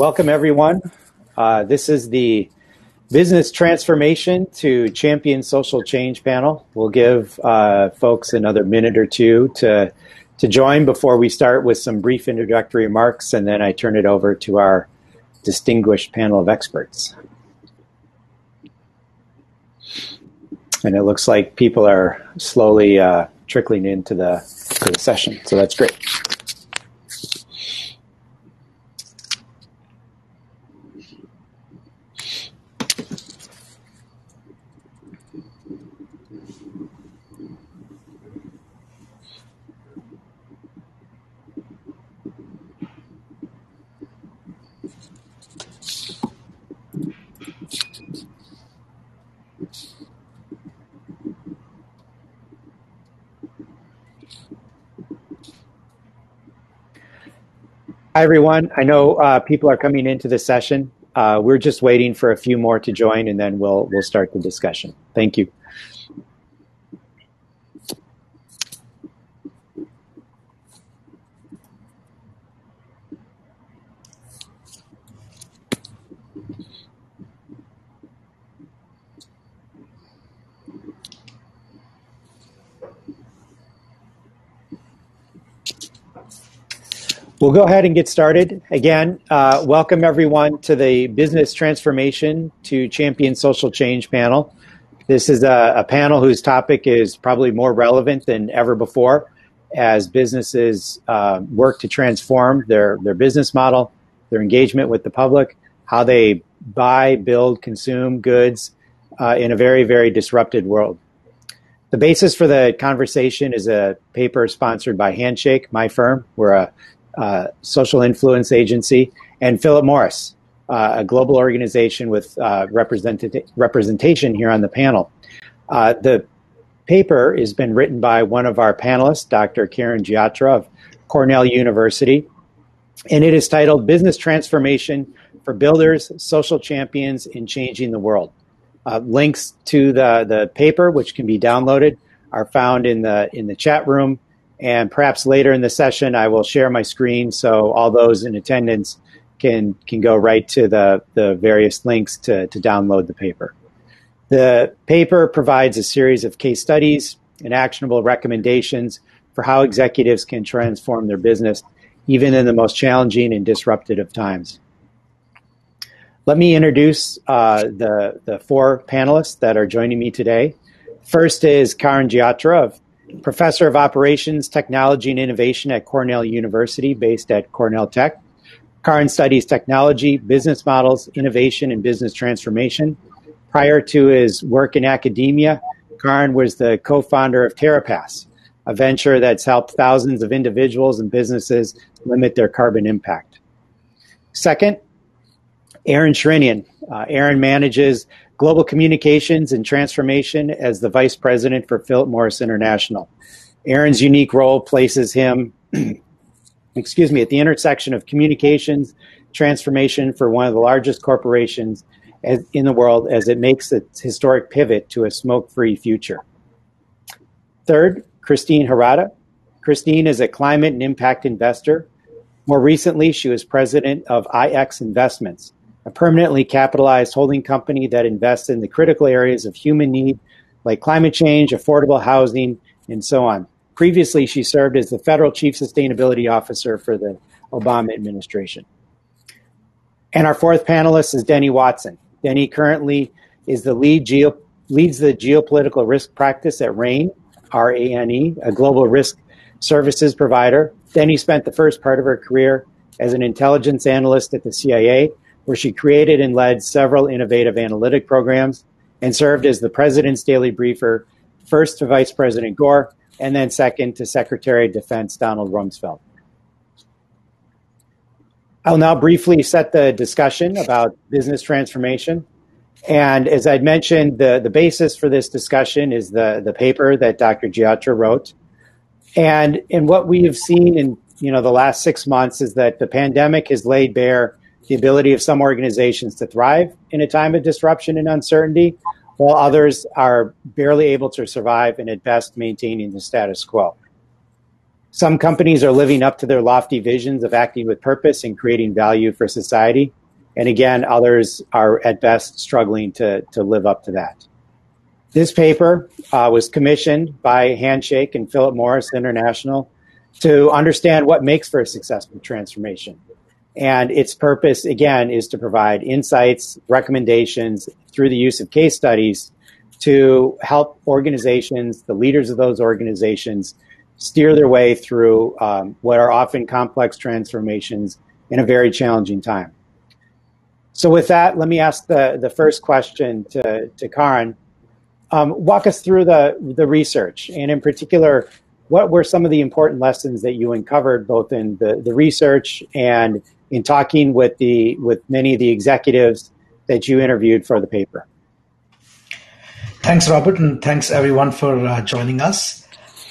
welcome everyone. Uh, this is the Business Transformation to Champion Social Change panel. We'll give uh, folks another minute or two to, to join before we start with some brief introductory remarks, and then I turn it over to our distinguished panel of experts. And it looks like people are slowly uh, trickling into the, the session, so that's great. Hi, everyone. I know uh, people are coming into the session. Uh, we're just waiting for a few more to join, and then we'll we'll start the discussion. Thank you. We'll go ahead and get started. Again, uh, welcome everyone to the Business Transformation to Champion Social Change panel. This is a, a, panel whose topic is probably more relevant than ever before as businesses uh, work to transform their, their business model, their engagement with the public, how they buy, build, consume goods uh, in a very, very disrupted world. The basis for the conversation is a paper sponsored by Handshake, my firm. We're a uh, social influence agency, and Philip Morris, uh, a global organization with uh, representation here on the panel. Uh, the paper has been written by one of our panelists, Dr. Karan Girotra of Cornell University, and it is titled Business Transformation for Builders, Social Champions in Changing the World. Uh, links to the, the paper, which can be downloaded, are found in the in the chat room and perhaps later in the session, I will share my screen so all those in attendance can can go right to the, the various links to, to download the paper. The paper provides a series of case studies and actionable recommendations for how executives can transform their business, even in the most challenging and disruptive of times. Let me introduce uh, the, the four panelists that are joining me today. First is Karan Girotra of professor of operations, technology, and innovation at Cornell University, based at Cornell Tech. Karan studies technology, business models, innovation, and business transformation. Prior to his work in academia, Karan was the co founder of TerraPass, a venture that's helped thousands of individuals and businesses limit their carbon impact. Second, Aaron Sherinian. Uh, Aaron manages global communications and transformation as the vice president for Philip Morris International. Aaron's unique role places him, excuse me, at the intersection of communications, transformation for one of the largest corporations as, in the world as it makes its historic pivot to a smoke-free future. Third, Christine Harada. Christine is a climate and impact investor. More recently, she was president of IX Investments, a permanently capitalized holding company that invests in the critical areas of human need like climate change, affordable housing, and so on. Previously, she served as the federal chief sustainability officer for the Obama administration. And our fourth panelist is Denny Watson. Denny currently is the lead geo, leads the geopolitical risk practice at RANE, R-A-N-E, a global risk services provider. Denny spent the first part of her career as an intelligence analyst at the CIA where she created and led several innovative analytic programs and served as the president's daily briefer, first to Vice President Gore, and then second to Secretary of Defense Donald Rumsfeld. I'll now briefly set the discussion about business transformation. And as I'd mentioned, the, the basis for this discussion is the, the paper that Dr. Girotra wrote. And, and what we have seen in you know, the last six months is that the pandemic has laid bare the ability of some organizations to thrive in a time of disruption and uncertainty, while others are barely able to survive and at best maintaining the status quo. Some companies are living up to their lofty visions of acting with purpose and creating value for society. And again, others are at best struggling to, to live up to that. This paper uh, was commissioned by Handshake and Philip Morris International to understand what makes for a successful transformation. And its purpose, again, is to provide insights, recommendations through the use of case studies to help organizations, the leaders of those organizations, steer their way through um, what are often complex transformations in a very challenging time. So, with that, let me ask the, the first question to, to Karan. Um, walk us through the, the research, and in particular, what were some of the important lessons that you uncovered both in the, the research and in talking with the with many of the executives that you interviewed for the paper? Thanks, Robert, and thanks everyone for uh, joining us.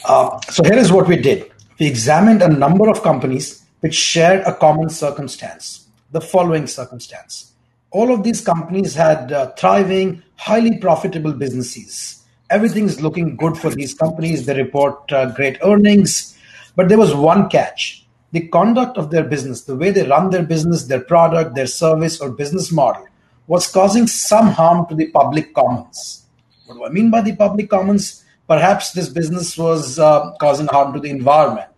Uh, so here is what we did. We examined a number of companies which shared a common circumstance, the following circumstance. All of these companies had uh, thriving, highly profitable businesses. Everything is looking good for these companies. They report uh, great earnings. But there was one catch. The conduct of their business, the way they run their business, their product, their service, or business model was causing some harm to the public commons. What do I mean by the public commons? Perhaps this business was uh, causing harm to the environment.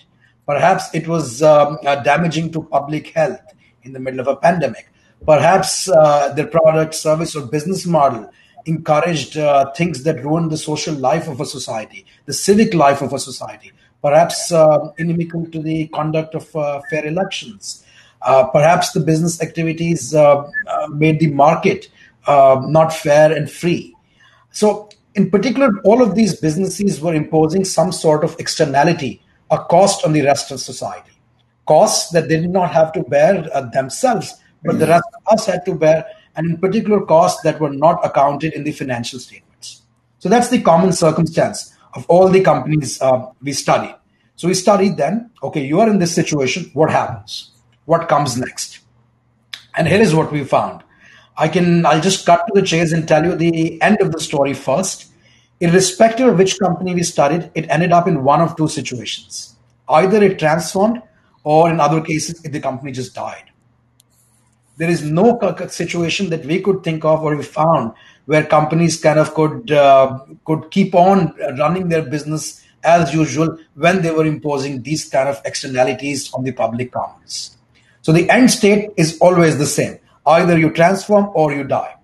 Perhaps it was um, uh, damaging to public health in the middle of a pandemic. Perhaps uh, their product, service, or business model encouraged uh, things that ruined the social life of a society, the civic life of a society. Perhaps uh, inimical to the conduct of uh, fair elections. perhaps the business activities made the market not fair and free. So, in particular, all of these businesses were imposing some sort of externality, a cost on the rest of society. Costs that they did not have to bear uh, themselves, but the rest of us had to bear, and in particular, costs that were not accounted in the financial statements. So, that's the common circumstance of all the companies uh, we studied. So, we studied then, okay, you are in this situation, what happens? What comes next? And here is what we found I can I'll just cut to the chase and tell you the end of the story first. Irrespective of which company we studied, it ended up in one of two situations. Either it transformed, or in other cases, the company just died. There is no situation that we could think of or we found where companies kind of could uh, could keep on running their business as usual when they were imposing these kind of externalities on the public commons. So the end state is always the same Either you transform or you die.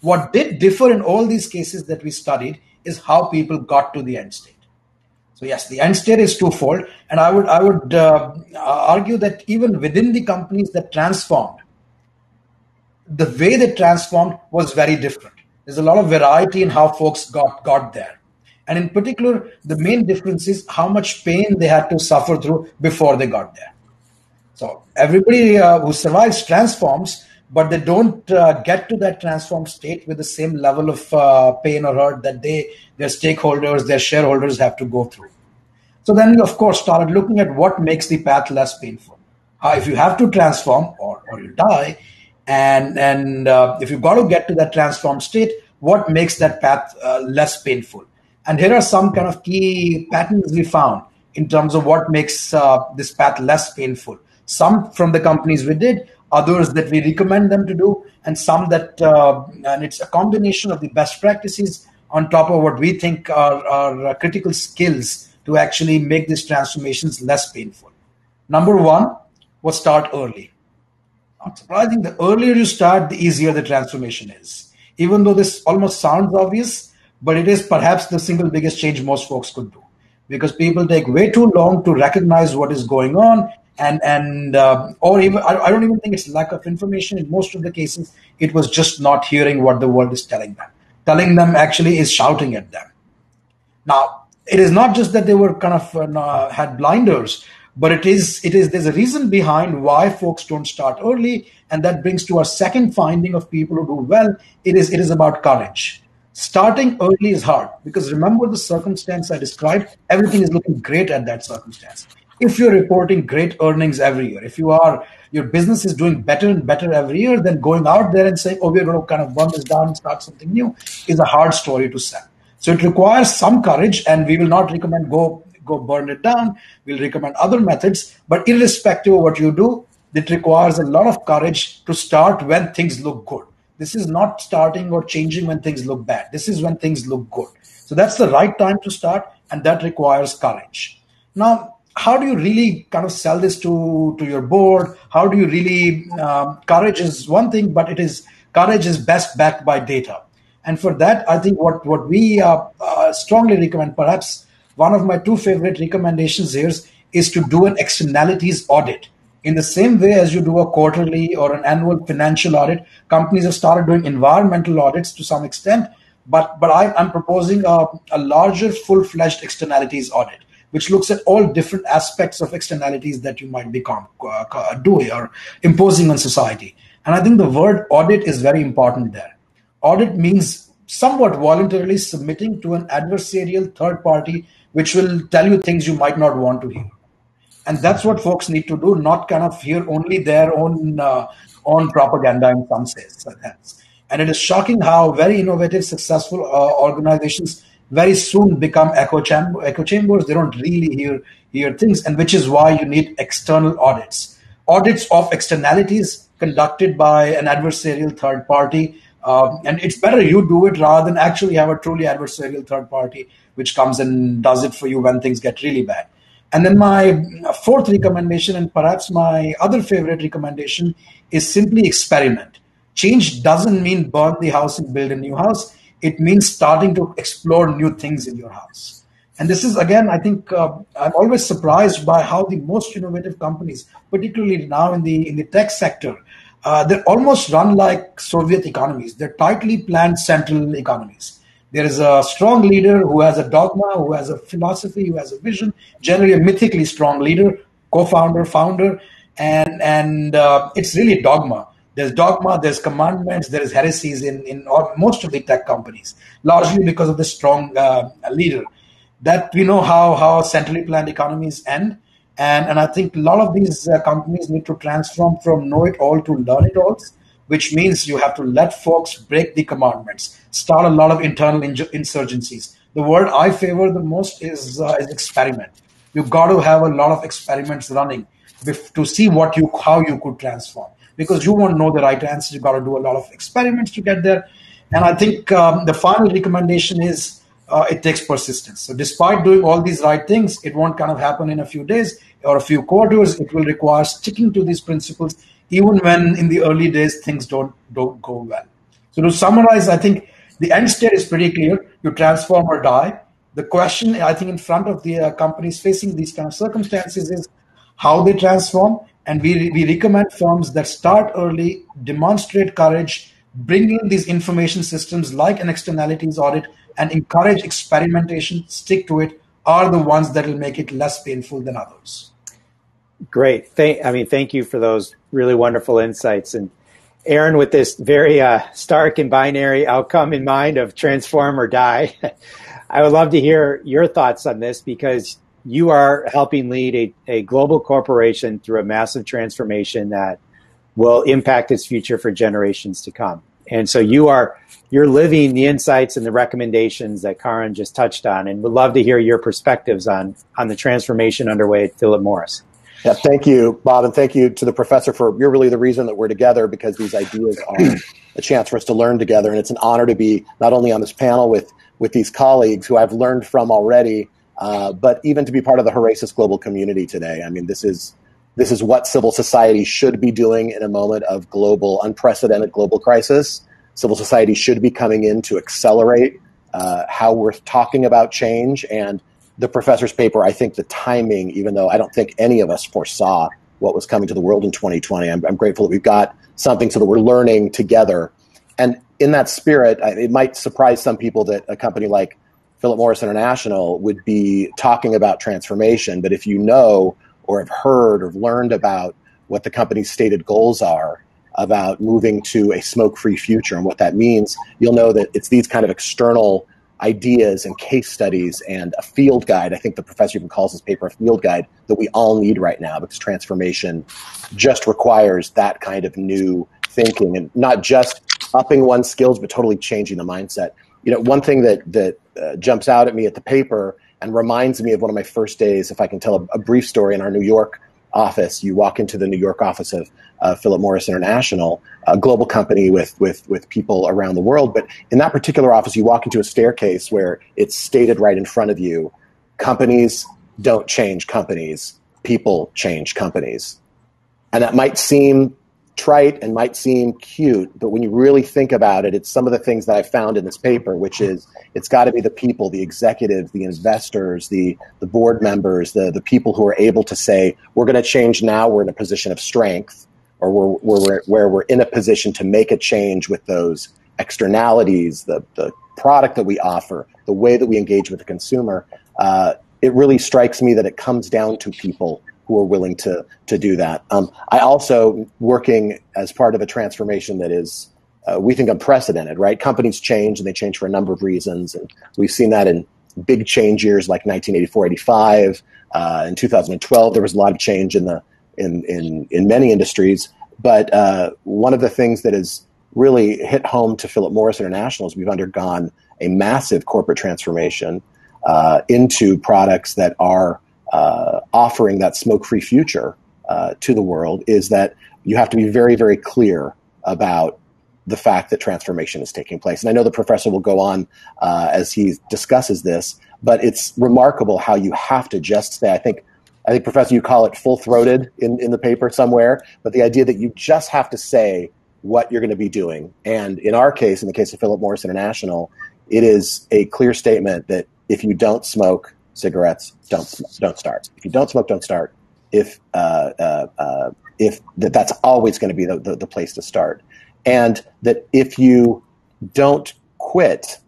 What did differ in all these cases that we studied is how people got to the end state. So yes, the end state is twofold, and I would I would uh, argue that even within the companies that transformed, the way they transformed was very different. There's a lot of variety in how folks got got there, and in particular, the main difference is how much pain they had to suffer through before they got there. So everybody uh, who survives transforms, but they don't uh, get to that transformed state with the same level of uh, pain or hurt that they, their stakeholders, their shareholders have to go through. So then we, of course, started looking at what makes the path less painful. Uh, if you have to transform or, or you die, and and uh, if you've got to get to that transformed state, what makes that path uh, less painful? And here are some kind of key patterns we found in terms of what makes this path less painful some from the companies we did, others that we recommend them to do, and some that, uh, and it's a combination of the best practices on top of what we think are, are uh, critical skills to actually make these transformations less painful. Number one was start early. Not surprising, the earlier you start, the easier the transformation is. Even though this almost sounds obvious, but it is perhaps the single biggest change most folks could do. Because people take way too long to recognize what is going on and and uh, or even I, don't even think it's lack of information. In most of the cases it was just not hearing what the world is telling them. Telling them actually is shouting at them. Now it is not just that they were kind of uh, had blinders but it is it is there's a reason behind why folks don't start early and that brings to our second finding of people who do well. It is it is about courage. Starting early is hard because remember the circumstance i described? Everything is looking great at that circumstance. If you're reporting great earnings every year, if you are your business is doing better and better every year, then going out there and saying, "Oh, we're going to kind of burn this down and start something new," is a hard story to sell. So it requires some courage, and we will not recommend go go burn it down. We'll recommend other methods. But irrespective of what you do, it requires a lot of courage to start when things look good. This is not starting or changing when things look bad. This is when things look good. So that's the right time to start, and that requires courage. Now, how do you really kind of sell this to to your board? How do you really um, courage is one thing, but it is courage is best backed by data. And for that, I think what what we uh, uh, strongly recommend, perhaps one of my two favorite recommendations here is to do an externalities audit. In the same way as you do a quarterly or an annual financial audit, companies have started doing environmental audits to some extent. But but I, am proposing a, a larger, full-fledged externalities audit which looks at all different aspects of externalities that you might be uh, doing or imposing on society. And I think the word audit is very important there. Audit means somewhat voluntarily submitting to an adversarial third party, which will tell you things you might not want to hear. And that's what folks need to do, not kind of hear only their own uh, own propaganda in some sense. And it is shocking how very innovative, successful uh, organizations very soon become echo, chamber, echo chambers. They don't really hear hear things, and which is why you need external audits, audits of externalities conducted by an adversarial third party. Um, and it's better you do it rather than actually have a truly adversarial third party which comes and does it for you when things get really bad. And then my fourth recommendation, and perhaps my other favorite recommendation, is simply experiment. Change doesn't mean burn the house and build a new house it means starting to explore new things in your house. And this is, again, I think uh, I'm always surprised by how the most innovative companies, particularly now in the, in the tech sector, uh, they're almost run like Soviet economies. They're tightly planned central economies. There is a strong leader who has a dogma, who has a philosophy, who has a vision, generally a mythically strong leader, co-founder, founder, and and uh, it's really dogma. There's dogma, there's commandments, there is heresies in, in most of the tech companies, largely because of the strong uh, leader. That we know how, how centrally planned economies end. And, and I think a lot of these uh, companies need to transform from know it all to learn it all, which means you have to let folks break the commandments, start a lot of internal insurgencies. The word I favor the most is, uh, is experiment. You've got to have a lot of experiments running to see what you how you could transform because you won't know the right answer. You've got to do a lot of experiments to get there. And I think um, the final recommendation is uh, it takes persistence. So, despite doing all these right things, it won't kind of happen in a few days or a few quarters. It will require sticking to these principles, even when in the early days things don't don't go well. So, to summarize, I think the end state is pretty clear: you transform or die. The question I think in front of the uh, companies facing these kind of circumstances is how they transform and we, we recommend firms that start early, demonstrate courage, bring in these information systems like an externalities audit, and encourage experimentation, stick to it, are the ones that will make it less painful than others. Great. Thank, I mean, thank you for those really wonderful insights. And Aaron, with this very uh, stark and binary outcome in mind of transform or die, I would love to hear your thoughts on this because you are helping lead a, a global corporation through a massive transformation that will impact its future for generations to come. And so you are you're living the insights and the recommendations that Karan just touched on, and would love to hear your perspectives on on the transformation underway at Philip Morris. Yeah, thank you, Bob, and thank you to the professor for you're really the reason that we're together because these ideas are a chance for us to learn together, and it's an honor to be not only on this panel with with these colleagues who I've learned from already, uh, but even to be part of the Horasis global community today. I mean, this is this is what civil society should be doing in a moment of global, unprecedented global crisis. Civil society should be coming in to accelerate uh, how we're talking about change. And the professor's paper, I think the timing, even though I don't think any of us foresaw what was coming to the world in 2020, I'm, I'm grateful that we've got something so that we're learning together. And in that spirit, it might surprise some people that a company like Philip Morris International would be talking about transformation. But if you know or have heard or learned about what the company's stated goals are about moving to a smoke free future and what that means, you'll know that it's these kind of external ideas and case studies and a field guide. I think the professor even calls this paper a field guide that we all need right now because transformation just requires that kind of new thinking and not just upping one's skills, but totally changing the mindset. You know, one thing that that uh, jumps out at me at the paper and reminds me of one of my first days. If I can tell a, a brief story in our New York office, you walk into the New York office of uh, Philip Morris International, a global company with with with people around the world. But in that particular office, you walk into a staircase where it's stated right in front of you: companies don't change companies, people change companies. And that might seem trite and might seem cute, but when you really think about it, it's some of the things that I found in this paper, which is it's got to be the people, the executives, the investors, the, the board members, the, the people who are able to say, we're going to change now, we're in a position of strength, or we're, we're, where we're in a position to make a change with those externalities, the, the product that we offer, the way that we engage with the consumer. Uh, it really strikes me that it comes down to people who are willing to to do that. Um, I also working as part of a transformation that is uh, we think unprecedented. Right, companies change and they change for a number of reasons, and we've seen that in big change years like 1984, 85. Uh, in 2012, there was a lot of change in the in in in many industries. But uh, one of the things that has really hit home to Philip Morris International is we've undergone a massive corporate transformation uh, into products that are uh, offering that smoke free future uh, to the world is that you have to be very, very clear about the fact that transformation is taking place. And I know the professor will go on uh, as he discusses this, but it's remarkable how you have to just say, I think. I think, Professor, you call it full throated in, in the paper somewhere, but the idea that you just have to say what you're going to be doing. And in our case, in the case of Philip Morris International, it is a clear statement that if you don't smoke, cigarettes, don't don't start. If you don't smoke, don't start. If uh, uh, uh, if that that's always going to be the, the, the place to start, and that if you don't quit,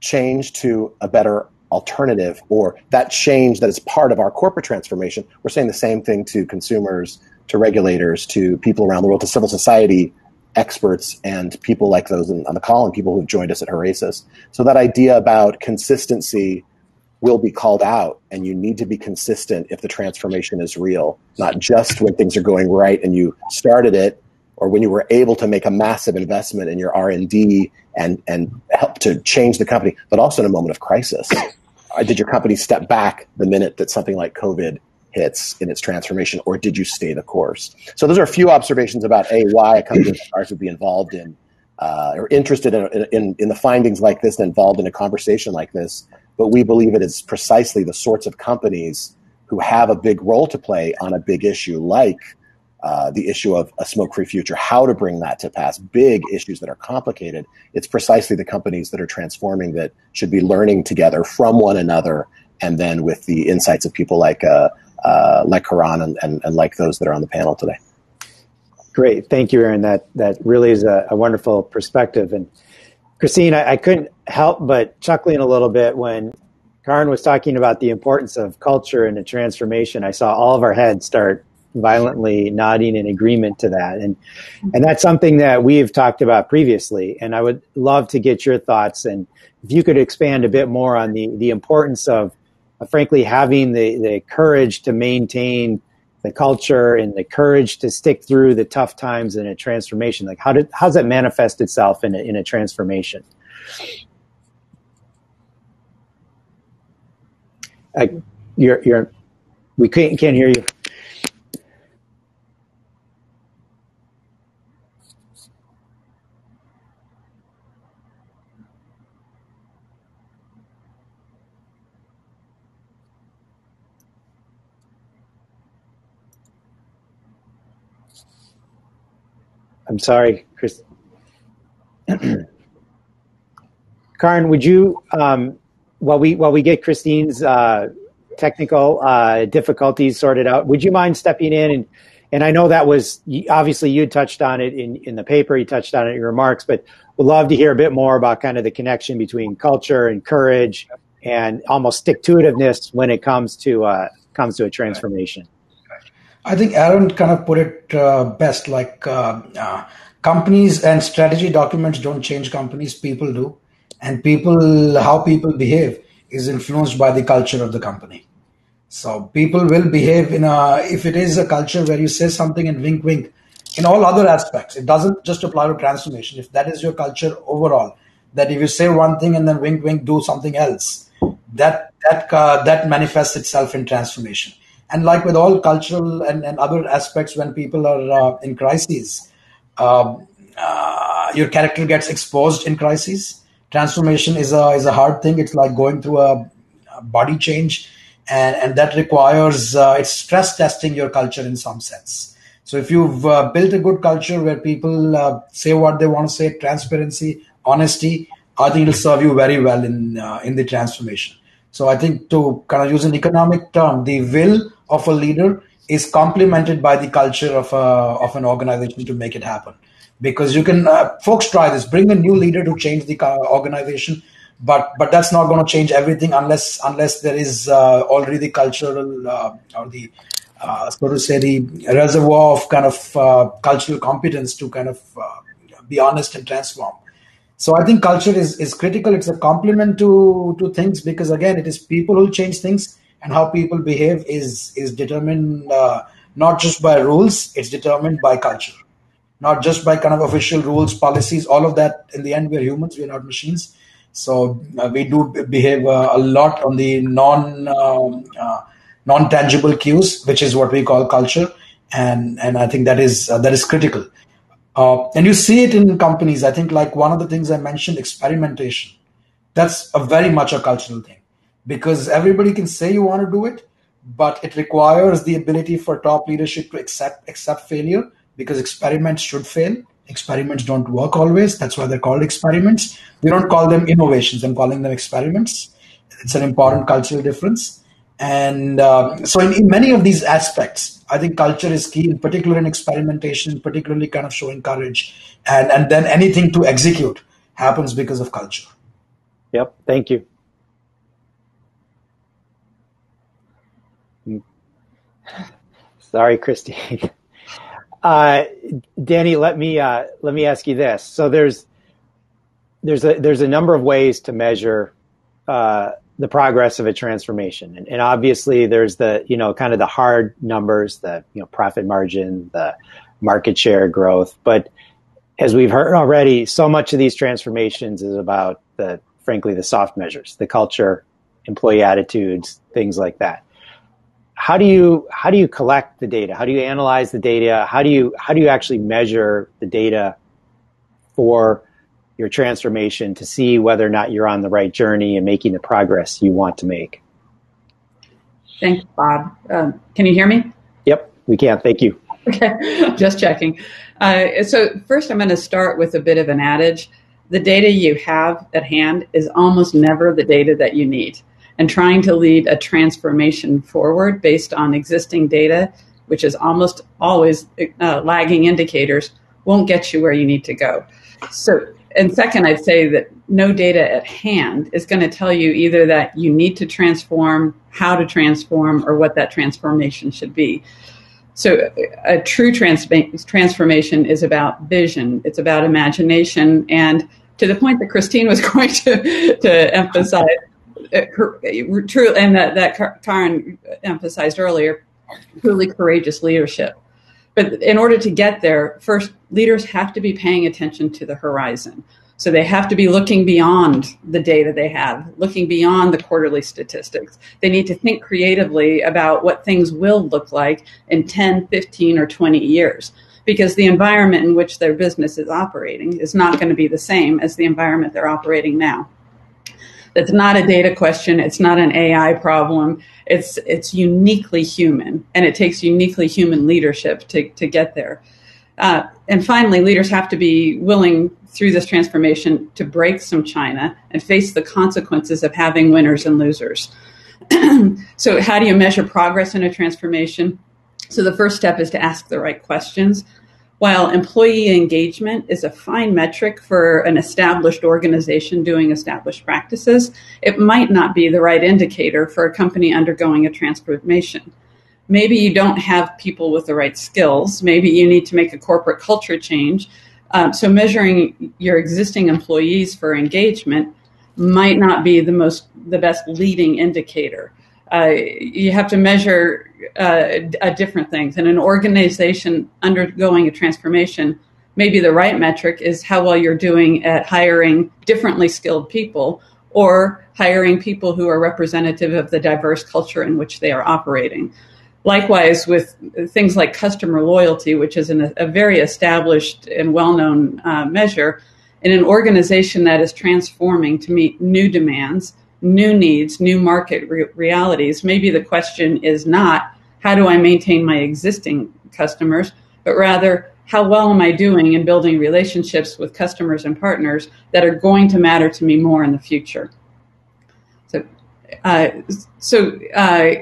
change to a better alternative or that change that is part of our corporate transformation. We're saying the same thing to consumers, to regulators, to people around the world, to civil society experts and people like those on the call and people who've joined us at Horasis. So that idea about consistency will be called out and you need to be consistent if the transformation is real not just when things are going right and you started it or when you were able to make a massive investment in your r&d and, and help to change the company but also in a moment of crisis. Uh, did your company step back the minute that something like covid hits in its transformation or did you stay the course? So those are a few observations about a why a company like ours would be involved in uh, or interested in, in, in the findings like this and involved in a conversation like this but we believe it is precisely the sorts of companies who have a big role to play on a big issue like uh, the issue of a smoke free future, how to bring that to pass, big issues that are complicated. It's precisely the companies that are transforming that should be learning together from one another and then with the insights of people like, uh, uh, like Karan and, and, and like those that are on the panel today. Great. Thank you, Aaron. That, that really is a, a wonderful perspective. And Christine, I, I, couldn't help but chuckling a little bit when Karan was talking about the importance of culture and the transformation. I saw all of our heads start violently nodding in agreement to that. And and that's something that we've talked about previously. And I would love to get your thoughts and if you could expand a bit more on the the importance of, of frankly having the, the courage to maintain the culture and the courage to stick through the tough times in a transformation. Like how did how does that manifest itself in a, in a transformation? I, you're you're we can't can't hear you I'm sorry, Chris. Karan, would you, um, while we while we get Christine's uh, technical uh, difficulties sorted out, would you mind stepping in and and I know that was obviously you touched on it in in the paper, you touched on it in your remarks, but would love to hear a bit more about kind of the connection between culture and courage and almost stick to itiveness when it comes to uh, comes to a transformation. I think Aaron kind of put it uh, best. Like uh, uh, companies and strategy documents don't change companies; people do, and people how people behave is influenced by the culture of the company. So people will behave in a if it is a culture where you say something and wink wink. In all other aspects, it doesn't just apply to transformation. If that is your culture overall, that if you say one thing and then wink wink do something else, that that uh, that manifests itself in transformation. And like with all cultural and, and other aspects, when people are uh, in crises, um, uh, your character gets exposed in crises. Transformation is a is a hard thing. It's like going through a, a body change, and and that requires uh, it's stress testing your culture in some sense. So if you've uh, built a good culture where people uh, say what they want to say, transparency, honesty, I think it'll serve you very well in uh, in the transformation. So I think to kind of use an economic term, the will of a leader is complemented by the culture of a, of an organization to make it happen. Because you can, uh, folks try this, bring a new leader to change the organization, but but that's not going to change everything unless unless there is uh, already the cultural uh, or the uh, so to say the reservoir of kind of uh, cultural competence to kind of uh, be honest and transform. So I think culture is, is critical. It's a complement to, to things because again, it is people who change things and how people behave is, is determined uh, not just by rules, it's determined by culture. Not just by kind of official rules, policies, all of that. In the end, we're humans, we're not machines. So uh, we do behave uh, a lot on the non um, uh, non tangible cues, which is what we call culture, and and I think that is uh, that is critical. Uh, and you see it in companies. I think like one of the things I mentioned, experimentation. That's a very much a cultural thing because everybody can say you want to do it, but it requires the ability for top leadership to accept accept failure because experiments should fail. Experiments don't work always. That's why they're called experiments. We don't call them innovations. I'm calling them experiments. It's an important cultural difference. And um, so, in, in, many of these aspects, I think culture is key, in particular in experimentation, particularly kind of showing courage, and and then anything to execute happens because of culture. Yep. Thank you. Sorry, Christine. Uh, Danny, let me uh, let me ask you this. So there's there's a there's a number of ways to measure uh, the progress of a transformation. And, and, obviously there's the, you know, kind of the hard numbers, the, you know, profit margin, the market share growth. But as we've heard already, so much of these transformations is about the, frankly, the soft measures, the culture, employee attitudes, things like that. How do you, how do you collect the data? How do you analyze the data? How do you, how do you actually measure the data for your transformation to see whether or not you're on the right journey and making the progress you want to make. Thanks, Bob. Um, can you hear me? Yep, we can. Thank you. Okay, just checking. Uh, so, first, I'm going to start with a bit of an adage. The data you have at hand is almost never the data that you need. And trying to lead a transformation forward based on existing data, which is almost always uh, lagging indicators, won't get you where you need to go. So, and second, I'd say that no data at hand is going to tell you either that you need to transform, how to transform, or what that transformation should be. So, a true trans- transformation is about vision, it's about imagination, and to the point that Christine was going to, to emphasize, Uh, uh, true, and that, that Karan emphasized earlier, truly courageous leadership. But in order to get there, first, leaders have to be paying attention to the horizon. So they have to be looking beyond the data they have, looking beyond the quarterly statistics. They need to think creatively about what things will look like in 10, 15, or 20 years. Because the environment in which their business is operating is not going to be the same as the environment they're operating now. It's not a data question. It's not an AI problem. It's it's uniquely human, and it takes uniquely human leadership to to get there. Uh, and finally, leaders have to be willing through this transformation to break some china and face the consequences of having winners and losers. so, how do you measure progress in a transformation? So, the first step is to ask the right questions. While employee engagement is a fine metric for an established organization doing established practices, it might not be the right indicator for a company undergoing a transformation. Maybe you don't have people with the right skills. Maybe you need to make a corporate culture change. Um, so, measuring your existing employees for engagement might not be the most the best leading indicator. Uh, you have to measure uh, different things. And an organization undergoing a transformation, maybe the right metric is how well you're doing at hiring differently skilled people or hiring people who are representative of the diverse culture in which they are operating. Likewise, with things like customer loyalty, which is an, a very established and well known uh, measure, in an organization that is transforming to meet new demands, new needs, new market re- realities, maybe the question is not how do I maintain my existing customers, but rather how well am I doing in building relationships with customers and partners that are going to matter to me more in the future. So, uh, so. Uh,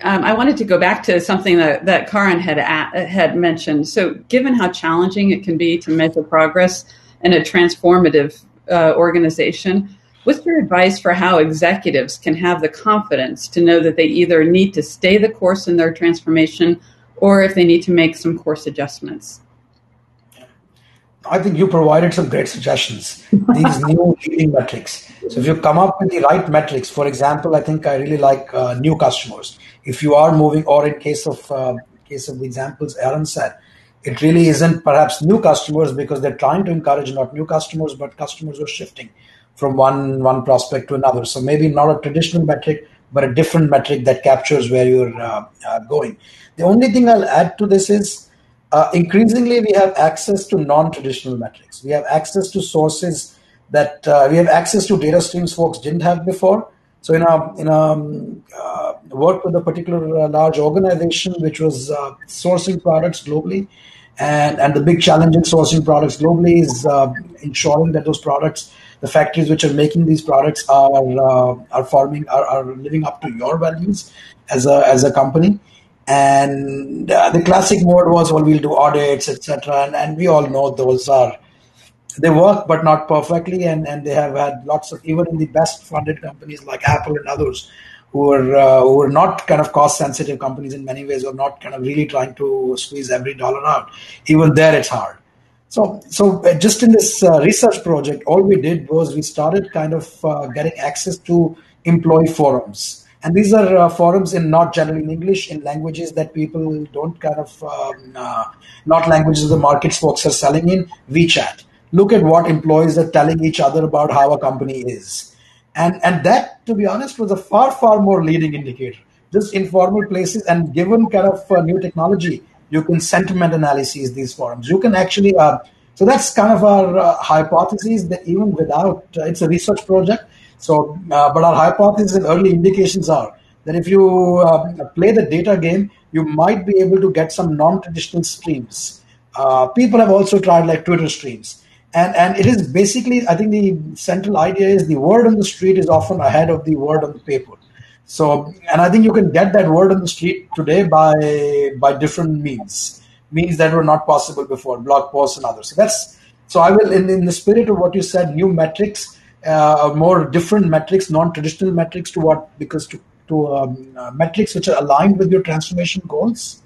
um, I wanted to go back to something that, that Karan had had mentioned. So, given how challenging it can be to measure progress in a transformative uh, organization, what's your advice for how executives can have the confidence to know that they either need to stay the course in their transformation or if they need to make some course adjustments? I think you provided some great suggestions. These new leading metrics. So if you come up with the right metrics, for example, I think I really like uh, new customers. If you are moving, or in case of uh, case of the examples Aaron said, it really isn't perhaps new customers because they're trying to encourage not new customers, but customers who are shifting from one one prospect to another. So maybe not a traditional metric, but a different metric that captures where you're uh, uh going. The only thing I'll add to this is uh, increasingly we have access to non-traditional metrics. We have access to sources that uh, we have access to data streams folks didn't have before. So in a in a um, uh, work with a particular uh, large organization which was sourcing products globally, and and the big challenge in sourcing products globally is ensuring that those products, the factories which are making these products are are forming are, are living up to your values as a as a company. And uh, the classic mode was well we'll do audits etc and, and we all know those are they work but not perfectly and, and they have had lots of even in the best funded companies like apple and others who are uh, who are not kind of cost sensitive companies in many ways or not kind of really trying to squeeze every dollar out. Even there it's hard so so uh, just in this uh, research project all we did was we started kind of uh, getting access to employee forums and these are uh, forums in not generally in English, in languages that people don't kind of, um, uh, not languages the markets folks are selling in, WeChat. Look at what employees are telling each other about how a company is. And, and that, to be honest, was a far, far more leading indicator. Just informal places, and given kind of uh, new technology, you can sentiment analyses these forums. You can actually, uh, so that's kind of our uh, hypothesis that even without, uh, it's a research project, so, uh, but our hypothesis and early indications are that if you uh, play the data game, you might be able to get some non-traditional streams. Uh, people have also tried like Twitter streams, and and it is basically I think the central idea is the word on the street is often ahead of the word on the paper. So, and I think you can get that word on the street today by by different means, means that were not possible before, blog posts and others. So that's so I will in, in the spirit of what you said, new metrics uh, more different metrics, non-traditional metrics to what because to to um, uh, metrics which are aligned with your transformation goals.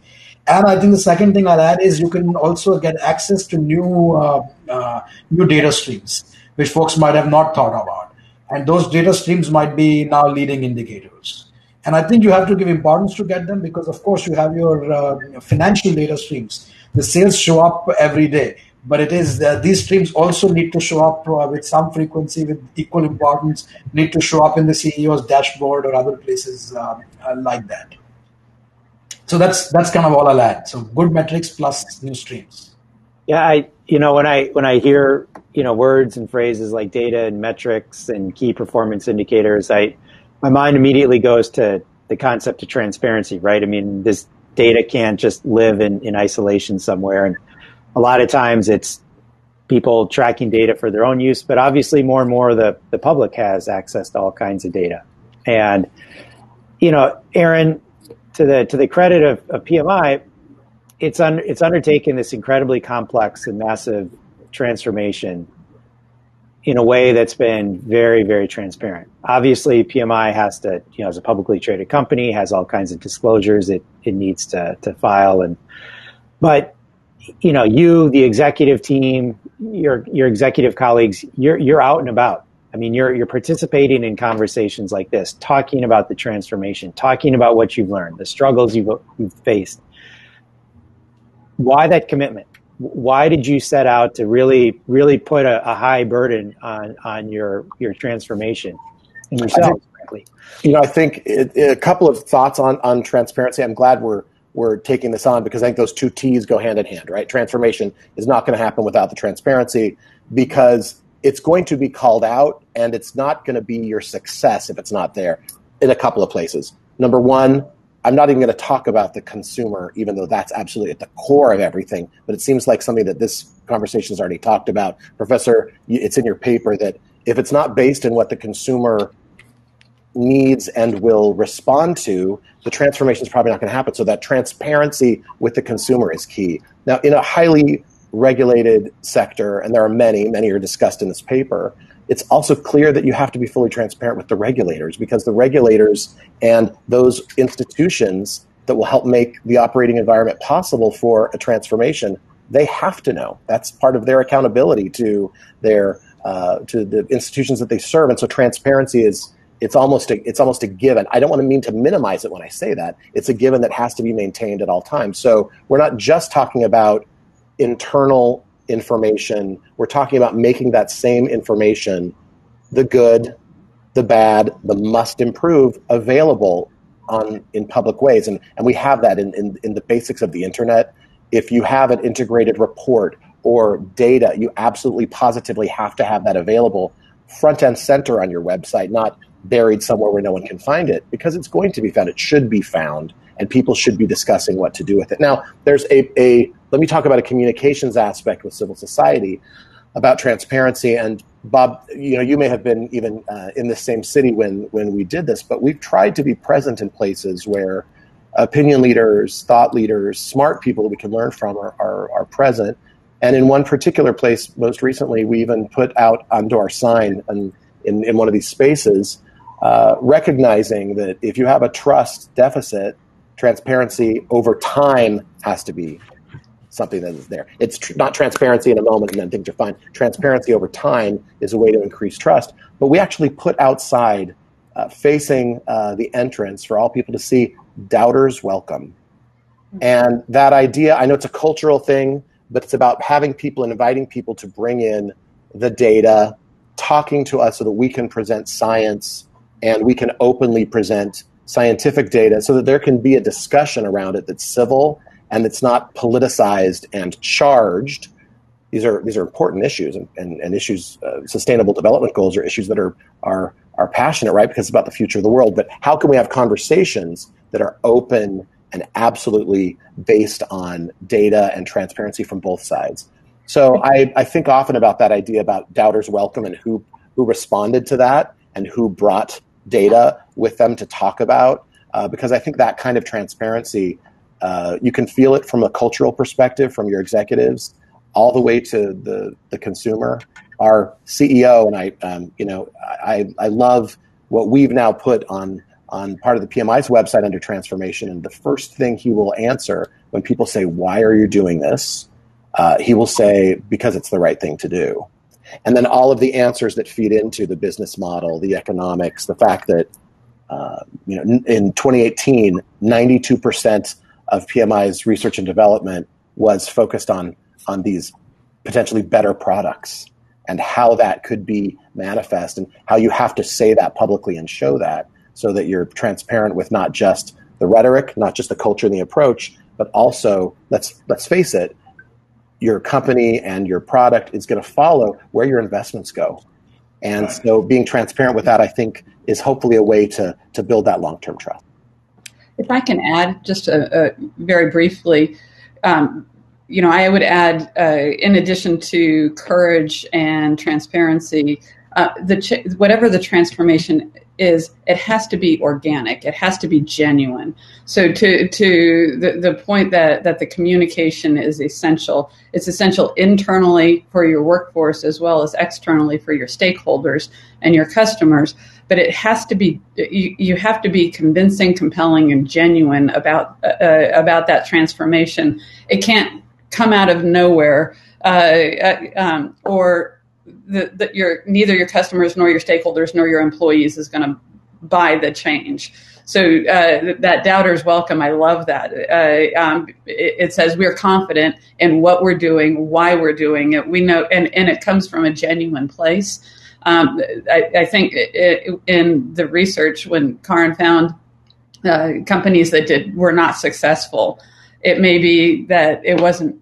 And I think the second thing I'll add is you can also get access to new uh, uh, new data streams which folks might have not thought about, and those data streams might be now leading indicators. And I think you have to give importance to get them because, of course, you have your uh, financial data streams. The sales show up every day but it is uh, these streams also need to show up uh, with some frequency with equal importance need to show up in the ceo's dashboard or other places uh, like that so that's that's kind of all i'll add so good metrics plus new streams yeah i you know when i when i hear you know words and phrases like data and metrics and key performance indicators i my mind immediately goes to the concept of transparency right i mean this data can't just live in, in isolation somewhere and a lot of times it's people tracking data for their own use, but obviously more and more the, the public has access to all kinds of data. And, you know, Aaron, to the to the credit of, of PMI, it's un, it's undertaken this incredibly complex and massive transformation in a way that's been very, very transparent. Obviously, PMI has to, you know, as a publicly traded company, has all kinds of disclosures it, it needs to, to file. And, but you know, you, the executive team, your your executive colleagues, you're you're out and about. I mean, you're you're participating in conversations like this, talking about the transformation, talking about what you've learned, the struggles you've you've faced. Why that commitment? Why did you set out to really really put a, a high burden on on your your transformation and yourself? Think, you know, I think it, it, a couple of thoughts on on transparency. I'm glad we're we're taking this on because I think those two T's go hand in hand, right? Transformation is not going to happen without the transparency because it's going to be called out and it's not going to be your success if it's not there in a couple of places. Number one, I'm not even going to talk about the consumer, even though that's absolutely at the core of everything. But it seems like something that this conversation has already talked about. Professor, it's in your paper that if it's not based in what the consumer needs and will respond to, the transformation is probably not going to happen. So that transparency with the consumer is key. Now, in a highly regulated sector, and there are many, many are discussed in this paper, it's also clear that you have to be fully transparent with the regulators because the regulators and those institutions that will help make the operating environment possible for a transformation they have to know. That's part of their accountability to their uh, to the institutions that they serve. And so transparency is it's almost a, it's almost a given. I don't want to mean to minimize it when i say that. It's a given that has to be maintained at all times. So we're not just talking about internal information. We're talking about making that same information, the good, the bad, the must improve, available on in public ways. And, and we have that in, in, in the basics of the internet. If you have an integrated report or data, you absolutely positively have to have that available front and center on your website, not buried somewhere where no one can find it, because it's going to be found. It should be found and people should be discussing what to do with it. Now, there's a, a let me talk about a communications aspect with civil society about transparency. And Bob, you know, you may have been even uh, in the same city when when we did this, but we've tried to be present in places where opinion leaders, thought leaders, smart people that we can learn from are, are, are present. And in one particular place, most recently, we even put out onto our sign in, in, in one of these spaces, uh, recognizing that if you have a trust deficit, transparency over time has to be something that is there. It's tr- not transparency in a moment and then things are fine. Transparency over time is a way to increase trust. But we actually put outside, uh, facing uh, the entrance for all people to see, doubters welcome. And that idea, I know it's a cultural thing, but it's about having people and inviting people to bring in the data, talking to us so that we can present science and we can openly present scientific data so that there can be a discussion around it that's civil and that's not politicized and charged. These are these are important issues and, and, and issues. Uh, sustainable development goals are issues that are are are passionate, right? Because it's about the future of the world. But how can we have conversations that are open and absolutely based on data and transparency from both sides? So I, I think often about that idea about doubters welcome and who who responded to that and who brought data with them to talk about uh, because I think that kind of transparency, uh, you can feel it from a cultural perspective from your executives all the way to the, the consumer. Our CEO and I, um, you know, I, I love what we've now put on on part of the PMI's website under transformation. And the first thing he will answer when people say, "Why are you doing this?" Uh, he will say, "Because it's the right thing to do." And then all of the answers that feed into the business model, the economics, the fact that uh, you know in 2018, 92 percent of PMI's research and development was focused on on these potentially better products and how that could be manifest and how you have to say that publicly and show that so that you're transparent with not just the rhetoric, not just the culture and the approach, but also let's let's face it, your company and your product is going to follow where your investments go. And so being transparent with that, I think, is hopefully a way to, to build that long term trust. If I can add just a, a very briefly, um, you know, I would add, uh, in addition to courage and transparency, uh, the ch- whatever the transformation is it has to be organic. It has to be genuine. So to to the, the point that that the communication is essential it's essential internally for your workforce as well as externally for your stakeholders and your customers. But it has to be you, you have to be convincing compelling and genuine about uh, about that transformation. It can't come out of nowhere uh, uh um, or that, your neither your customers nor your stakeholders nor your employees is going to buy the change. So uh, that doubters welcome, I love that. Uh, um, it, it, says we're confident in what we're doing, why we're doing it. We know, and, and it comes from a genuine place. Um, I, I, think it, in the research when Karan found uh, companies that did were not successful, it may be that it wasn't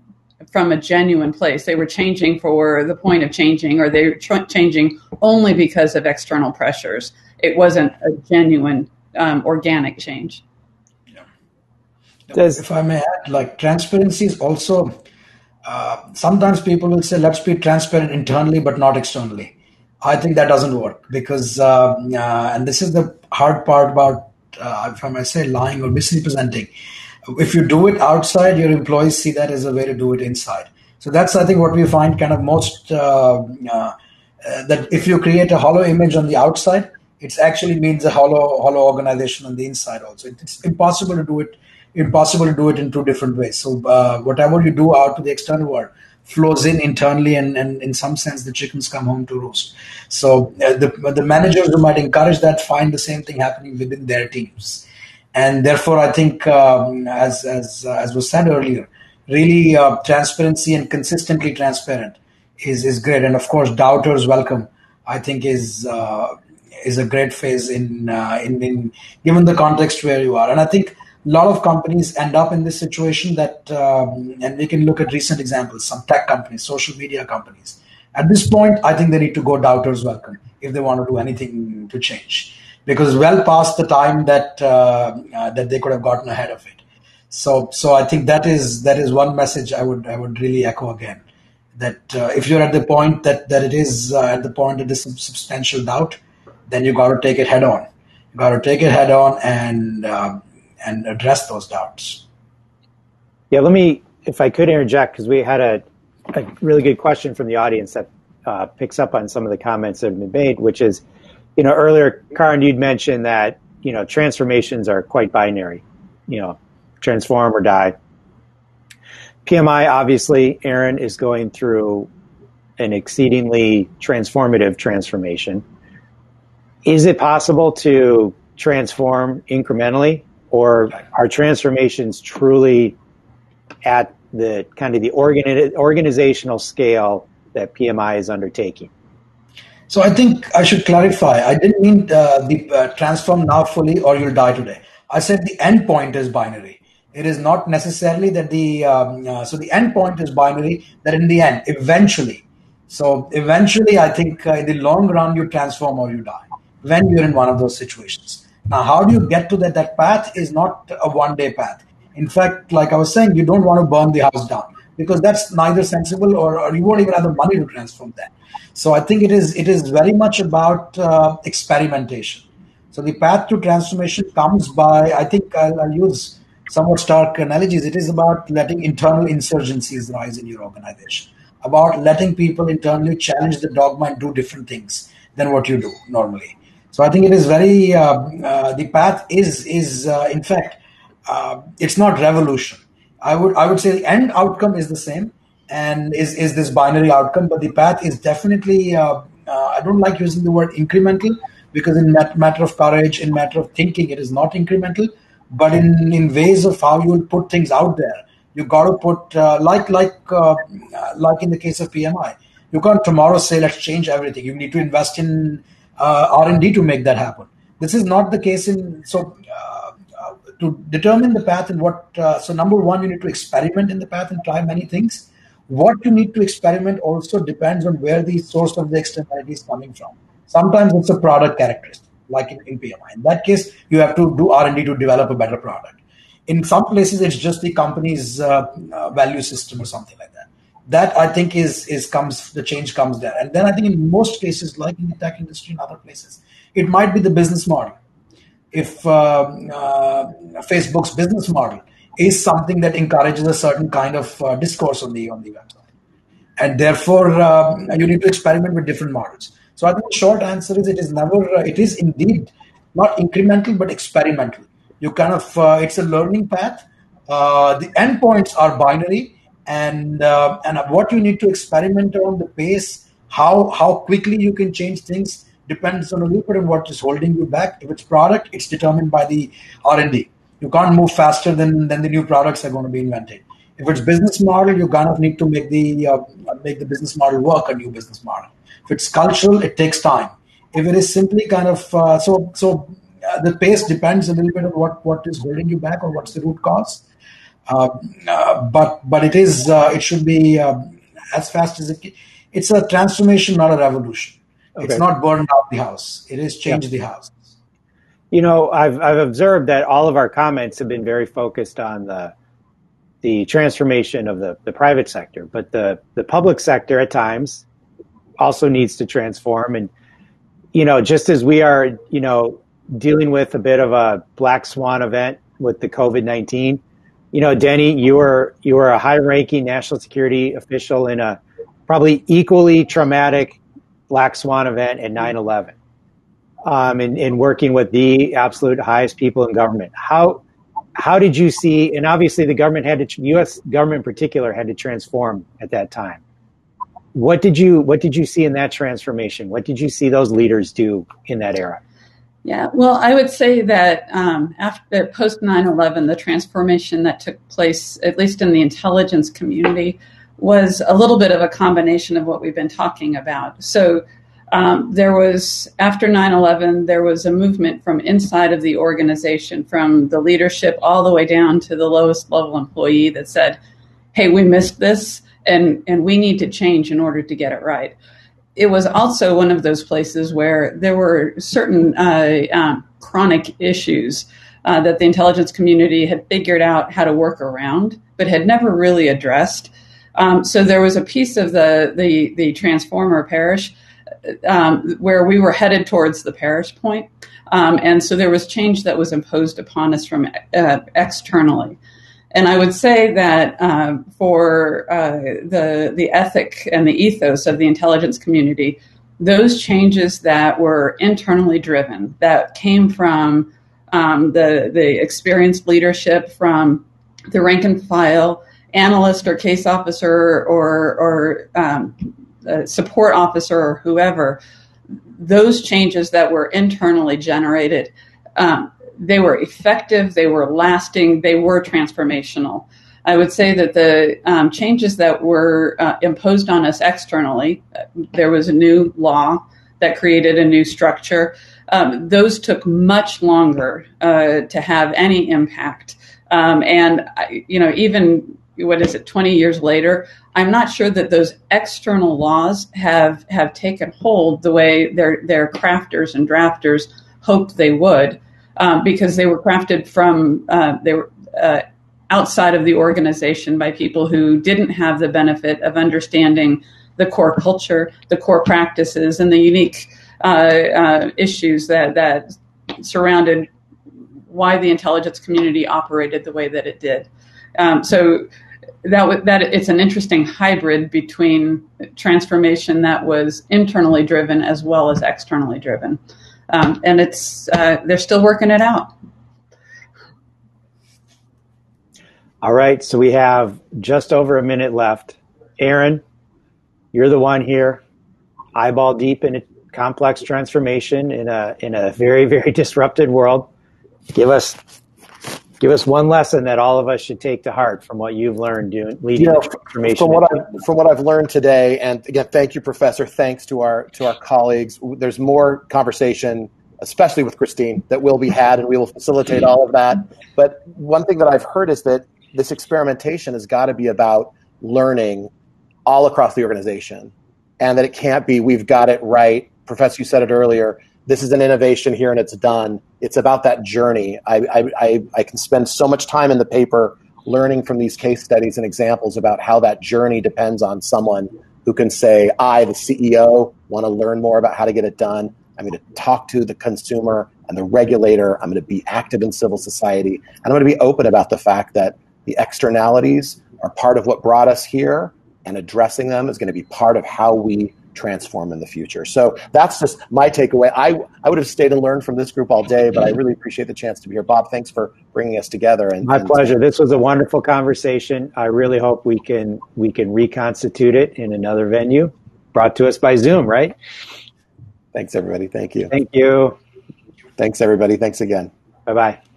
from a genuine place. They were changing for the point of changing, or they were ch- changing only because of external pressures. It wasn't a genuine um, organic change. Yeah. If I may add, like transparency is also uh, sometimes people will say, let's be transparent internally but not externally. I think that doesn't work because, uh, uh, and this is the hard part about, uh, if I may say, lying or misrepresenting. If you do it outside, your employees see that as a way to do it inside. So that's, I think, what we find kind of most uh, uh, that if you create a hollow image on the outside, it actually means a hollow hollow organization on the inside also. It's impossible to do it impossible to do it in two different ways. So uh, whatever you do out to the external world flows in internally, and, and in some sense the chickens come home to roost. So uh, the the managers who might encourage that find the same thing happening within their teams, and therefore I think um, as as uh, as was said earlier, really uh, transparency and consistently transparent is is great, and of course doubters welcome. I think is uh, is a great phase in, uh, in, in given the context where you are. And I think a lot of companies end up in this situation that, um, and we can look at recent examples, some tech companies, social media companies. At this point, I think they need to go doubters welcome if they want to do anything to change, because well past the time that uh, uh, that they could have gotten ahead of it. So, so I think that is that is one message I would I would really echo again. That uh, if you're at the point that that it is uh, at the point some substantial doubt, then you got to take it head on. You got to take it head on and um, and address those doubts. Yeah, let me, if I could interject, because we had a, a really good question from the audience that uh, picks up on some of the comments that have been made, which is, you know, earlier, Karan, you'd mentioned that you know transformations are quite binary, you know, transform or die. PMI, obviously, Aaron is going through an exceedingly transformative transformation is it possible to transform incrementally or are transformations truly at the kind of the organ, organizational scale that PMI is undertaking? So I think I should clarify. I didn't mean uh, the uh, transform now fully or you'll die today. I said the endpoint is binary. It is not necessarily that the um, uh, so the endpoint is binary. That in the end, eventually, so eventually, I think uh, in the long run you transform or you die when you're in one of those situations. Now, how do you get to that? That path is not a one day path. In fact, like I was saying, you don't want to burn the house down because that's neither sensible or, or you won't even have the money to transform that. So I think it is it is very much about uh, experimentation. So the path to transformation comes by I think I'll, I'll use somewhat stark analogies. It is about letting internal insurgencies rise in your organization, about letting people internally challenge the dogma and do different things than what you do normally. So I think it is very uh, uh, the path is is uh, in fact uh, it's not revolution. I would I would say the end outcome is the same and is is this binary outcome, but the path is definitely uh, uh, I don't like using the word incremental because in matter of courage, in matter of thinking, it is not incremental, but in in ways of how you put things out there, you got to put like like like in the case of PMI, you can't tomorrow say let's change everything. You need to invest in uh, R&D to make that happen. This is not the case in so uh, uh, to determine the path and what. so number one, you need to experiment in the path and try many things. What you need to experiment also depends on where the source of the externality is coming from. Sometimes it's a product characteristic, like in, in PMI. In that case, you have to do R&D to develop a better product. In some places, it's just the company's uh, uh, value system or something like that that I think is is comes the change comes there. And then I think in most cases, like in the tech industry and other places, it might be the business model. If uh, uh, Facebook's business model is something that encourages a certain kind of uh, discourse on the on the website, and therefore um, you need to experiment with different models. So I think the short answer is it is never uh, it is indeed not incremental but experimental. You kind of uh, it's a learning path. The endpoints are binary and and what you need to experiment on the pace how how quickly you can change things depends on a little bit on what is holding you back. If it's product, it's determined by the R&D. You can't move faster than, than the new products are going to be invented. If it's business model, you kind of need to make the uh, make the business model work, a new business model. If it's cultural, it takes time. If it is simply kind of uh, so so, uh, the pace depends a little bit on what what is holding you back or what's the root cause. Uh, uh, but but it is uh, it should be as fast as it. Can. It's a transformation, not a revolution. Okay. It's not burned out the house. It is change yeah. the house. You know, I've I've observed that all of our comments have been very focused on the the transformation of the, the private sector, but the, the public sector at times also needs to transform. And, you know, just as we are, you know, dealing with a bit of a black swan event with the COVID 19, you know, Denny, you were, you were a high ranking national security official in a probably equally traumatic black swan event at 9 11. Um, and, and working with the absolute highest people in government. How, how did you see? And obviously, the government had to, U.S. government in particular, had to transform at that time. What did you What did you see in that transformation? What did you see those leaders do in that era? Yeah, well, I would say that um, after post 9 11, the transformation that took place, at least in the intelligence community, was a little bit of a combination of what we've been talking about. So, um, there was after 9-11 there was a movement from inside of the organization from the leadership all the way down to the lowest level employee that said hey we missed this and and we need to change in order to get it right it was also one of those places where there were certain uh, um, chronic issues uh, that the intelligence community had figured out how to work around but had never really addressed um, so there was a piece of the the, the transformer parish um, where we were headed towards the parish point. Um, and so there was change that was imposed upon us from uh, externally. And I would say that uh, for uh, the the ethic and the ethos of the intelligence community, those changes that were internally driven, that came from um, the the experienced leadership, from the rank and file analyst or case officer or or um, support officer or whoever, those changes that were internally generated, um, they were effective, they were lasting, they were transformational. I would say that the um, changes that were uh, imposed on us externally, there was a new law that created a new structure. Um, those took much longer uh, to have any impact. Um, and, you know, even what is it, 20 years later, I'm not sure that those external laws have have taken hold the way their their crafters and drafters hoped they would, um, because they were crafted from uh, they were uh, outside of the organization by people who didn't have the benefit of understanding the core culture, the core practices, and the unique uh, uh issues that that surrounded why the intelligence community operated the way that it did. Um, so that that it's an interesting hybrid between transformation that was internally driven as well as externally driven, um, and it's uh, they're still working it out. All right, so we have just over a minute left. Aaron, you're the one here, eyeball deep in a complex transformation in a in a very very disrupted world. Give us give us one lesson that all of us should take to heart from what you've learned doing leading you know, transformation. From what I've from what I've learned today, and again, thank you, Professor. Thanks to our to our colleagues. There's more conversation, especially with Christine, that will be had, and we will facilitate all of that. But one thing that I've heard is that this experimentation has got to be about learning all across the organization, and that it can't be we've got it right. Professor, you said it earlier this is an innovation here and it's done. It's about that journey. I, I, I, can spend so much time in the paper learning from these case studies and examples about how that journey depends on someone who can say, I, the CEO, want to learn more about how to get it done. I'm going to talk to the consumer and the regulator. I'm going to be active in civil society. And I'm going to be open about the fact that the externalities are part of what brought us here, and addressing them is going to be part of how we transform in the future. So that's just my takeaway. I, I would have stayed and learned from this group all day, but I really appreciate the chance to be here. Bob, thanks for bringing us together. And, my and, pleasure. This was a wonderful conversation. I really hope we can we can reconstitute it in another venue, brought to us by Zoom, right? Thanks, everybody. Thank you. Thank you. Thanks, everybody. Thanks again. Bye bye.